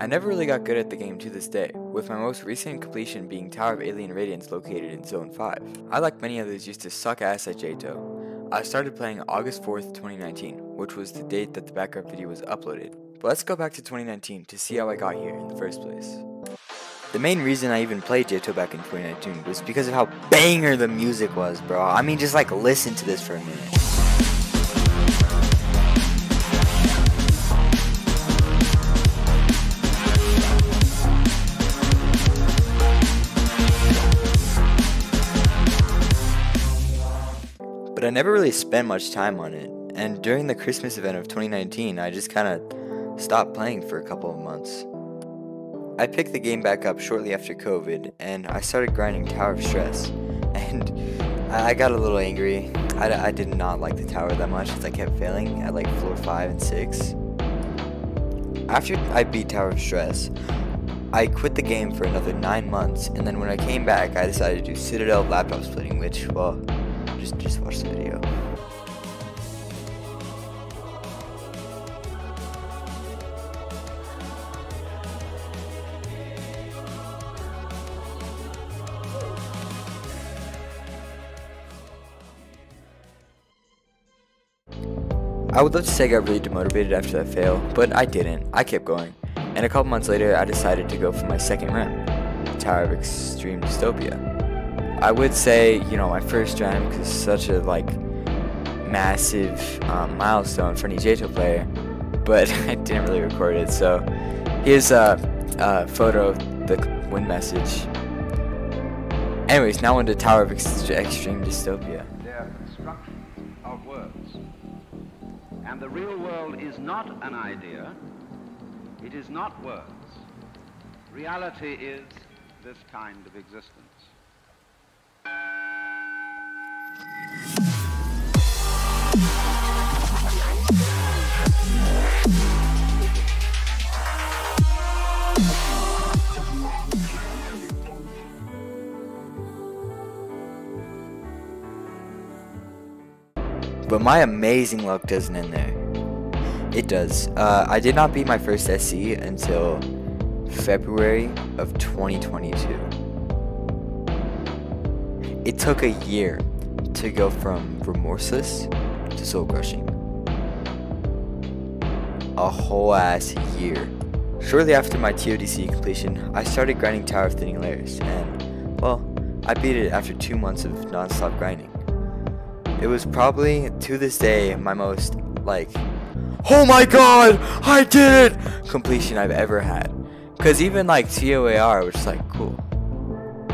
I never really got good at the game to this day, with my most recent completion being Tower of Alien Radiance located in Zone 5. I, like many others, used to suck ass at JToH. I started playing August 4th, 2019, which was the date that the backup video was uploaded. But let's go back to 2019 to see how I got here in the first place. The main reason I even played JToH back in 2019 was because of how banger the music was, bro. I mean, just like listen to this for a minute. I never really spent much time on it. And during the Christmas event of 2019, I just kind of stopped playing for a couple of months. I picked the game back up shortly after COVID, and I started grinding Tower of Stress. And I got a little angry. I, I did not like the tower that much as I kept failing at like floor 5 and 6. After I beat Tower of Stress, I quit the game for another 9 months, and then when I came back, I decided to do Citadel laptop splitting, which, well, just just watch the video. I would love to say I got really demotivated after that fail, but I didn't. I kept going. And a couple months later, I decided to go for my second run, Tower of Extreme Dystopia. I would say, you know, my first dream is such a like massive um, milestone for any JToH player, but I didn't really record it. So here's a, a photo of the win message. Anyways, now on to Tower of Extreme Dystopia. They're constructions of words. And the real world is not an idea. It is not words. Reality is this kind of existence. But my amazing luck doesn't end there. It does. Uh, I did not beat my first SC until February of 2022. It took a year to go from remorseless to soul crushing. A whole ass year. Shortly after my TODC completion, I started grinding Tower of Thinning Layers, and, well, I beat it after two months of non-stop grinding. It was probably, to this day, my most, like, oh my god, I did it, completion I've ever had. Because even, like, TOAR was like, cool.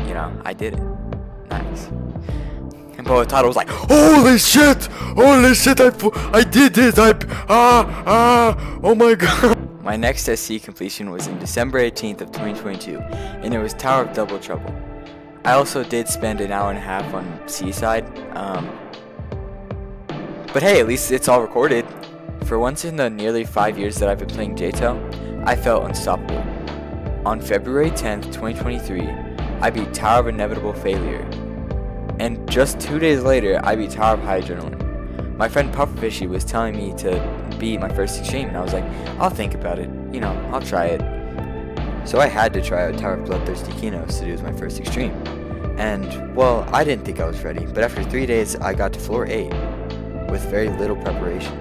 You know, I did it. Nice. And Poetato was like, holy shit, holy shit, I, I did this, I, ah, ah, oh my god. My next SC completion was in December 18th of 2022, and it was Tower of Double Trouble. I also did spend an hour and a half on Seaside, um, but hey, at least it's all recorded. For once in the nearly 5 years that I've been playing JToH, I felt unstoppable. On February 10th, 2023, I beat Tower of Inevitable Failure. And just two days later, I beat Tower of Adrenaline. My friend Pufferfishy was telling me to beat my first extreme, and I was like, I'll think about it. You know, I'll try it. So I had to try out Tower of Bloodthirsty Kinos to do as my first extreme. And, well, I didn't think I was ready, but after three days, I got to floor 8 with very little preparation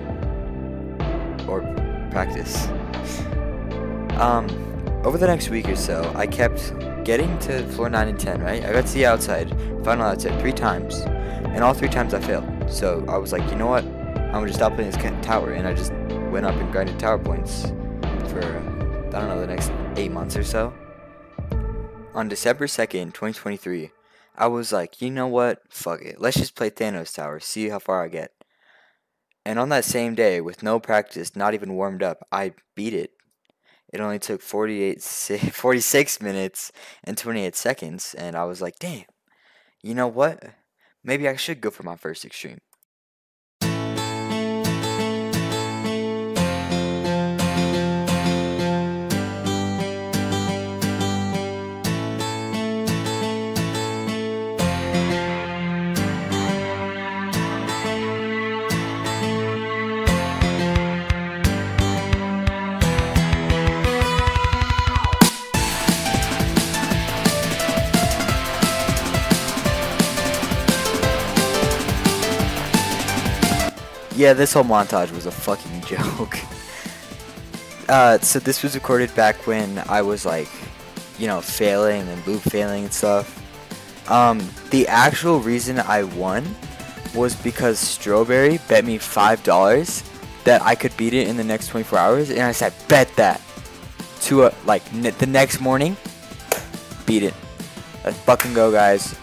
or practice. Um, over the next week or so, I kept getting to floor 9 and 10, right? I got to the outside, final outside, three times, and all three times I failed. So I was like, you know what? I'm gonna just stop playing this tower, and I just went up and grinded tower points for, uh, I don't know, the next eight months or so. On December 2nd, 2023, I was like, you know what? Fuck it. Let's just play Thanos Tower, see how far I get. And on that same day, with no practice, not even warmed up, I beat it. It only took 48, 46 minutes and 28 seconds, and I was like, damn, you know what? Maybe I should go for my first extreme. Yeah, this whole montage was a fucking joke. Uh, so this was recorded back when I was like, you know, failing and loop failing and stuff. Um, the actual reason I won was because Strawberry bet me five dollars that I could beat it in the next 24 hours, and I said, bet that. To a, like the next morning, beat it. Let's fucking go, guys.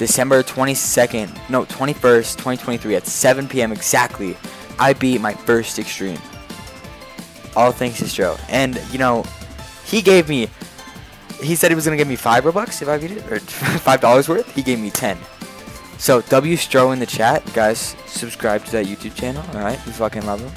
December 22nd, no, 21st, 2023 at 7 p.m. exactly, I beat my first extreme. All thanks to Stro. And, you know, he gave me, he said he was going to give me 5 Robux if I beat it, or $5 worth. He gave me 10. So, W Stro in the chat, guys, subscribe to that YouTube channel, alright? We fucking love him.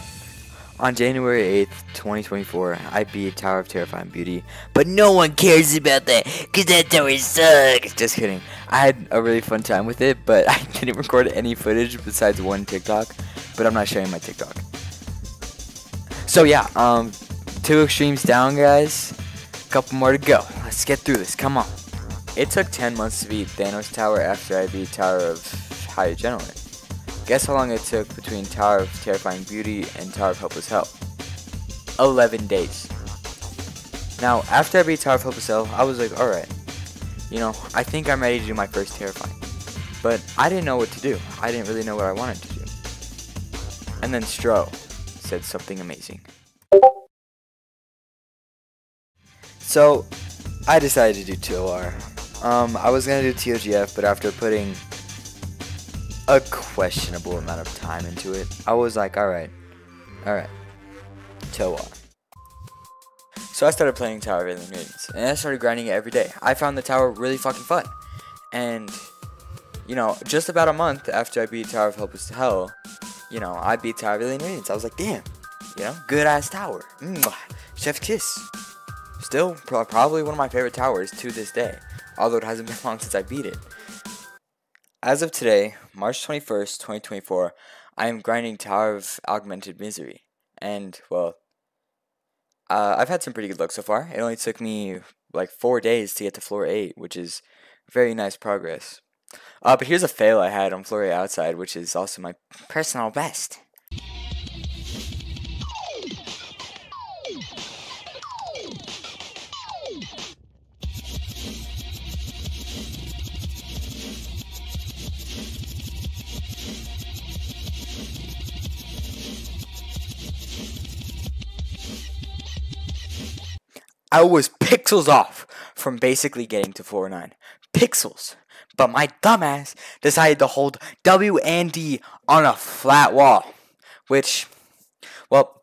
On January 8th, 2024, I beat Tower of Terrifying Beauty, but no one cares about that, because that tower sucks. Just kidding. I had a really fun time with it, but I didn't record any footage besides one TikTok, but I'm not sharing my TikTok. So yeah, um, two extremes down, guys. A couple more to go. Let's get through this. Come on. It took 10 months to beat Thanos Tower after I beat Tower of High Gentleman. Guess how long it took between Tower of Terrifying Beauty and Tower of Helpless Hell? 11 days. Now, after I beat Tower of Helpless Hell, I was like, alright, you know, I think I'm ready to do my first Terrifying. But I didn't know what to do. I didn't really know what I wanted to do. And then Stro said something amazing. So, I decided to do TOR. Um, I was gonna do TOGF, but after putting a questionable amount of time into it. I was like, alright, alright, TOR. So I started playing Tower of the Alien and I started grinding it every day. I found the tower really fucking fun. And, you know, just about a month after I beat Tower of Helpless Hell, you know, I beat Tower of the Alien I was like, damn, you know, good ass tower. Mwah. Chef Kiss. Still, pro probably one of my favorite towers to this day. Although it hasn't been long since I beat it. As of today, March 21st, 2024, I am grinding Tower of Augmented Misery. And, well, uh, I've had some pretty good luck so far. It only took me like four days to get to floor 8, which is very nice progress. Uh, but here's a fail I had on floor 8 outside, which is also my personal best. I was pixels off from basically getting to floor 9. Pixels. But my dumbass decided to hold W and D on a flat wall. Which, well,